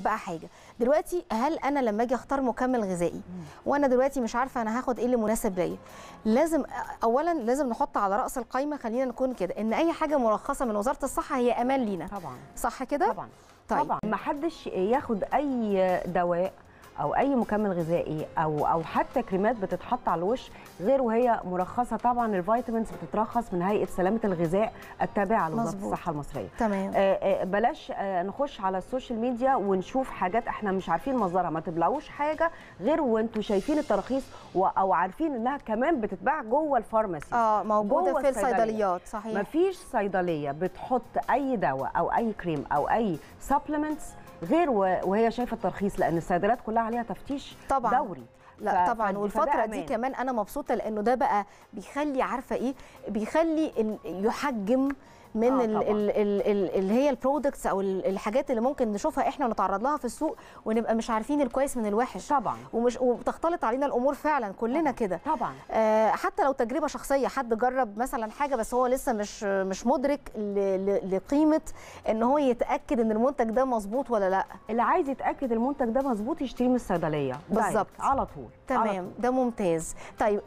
بقى حاجة. دلوقتي هل أنا لما أجي أختار مكمل غذائي وأنا دلوقتي مش عارفة أنا هاخد إيه اللي مناسب ليا لازم اولا لازم نحط على رأس القائمه خلينا نكون كده إن أي حاجة مرخصه من وزارة الصحة هي أمان لينا. طبعا. صح كده؟ طبعا. طيب. طبعا. ما حدش ياخد أي دواء أو أي مكمل غذائي أو أو حتى كريمات بتتحط على الوش غير وهي مرخصة طبعا الفيتامينز بتترخص من هيئة سلامة الغذاء التابعة لوزاره. الصحة المصرية. تمام. آه، آه، بلاش آه، نخش على ال social media ونشوف حاجات إحنا مش عارفين مصدرها. ما تبلعوش حاجة غير وأنتوا شايفين التراخيص أو عارفين إنها كمان بتتباع جوه ال pharmacy. آه موجودة في. الصيدليات صحيح. مفيش صيدلية بتحط أي دواء أو أي كريم أو أي supplements غير وهي شايفة الترخيص لأن الصيدليات كلها عليها تفتيش طبعا. دوري لا ف- طبعا والفترة دي. كمان أنا مبسوطة لأنه ده بقى بيخلي عارفة إيه بيخلي يحجم من آه ال طبعاً. ال ال ال اللي هي ال products أو ال- الحاجات اللي ممكن نشوفها إحنا ونتعرض لها في السوق ونبقى مش عارفين الكويس من الوحش. طبعا. ومش وبتختلط علينا الأمور فعلا كلنا كده. طبعا. آه، حتى لو تجربة شخصية حد جرب مثلا حاجة بس هو لسه مش مش مدرك لقيمة إن هو يتأكد إن المنتج ده مظبوط ولا لأ. اللي عايز يتأكد المنتج ده مظبوط يشتريه من الصيدلية. direct، بالظبط. على طول. على طول. تمام ده ممتاز. طيب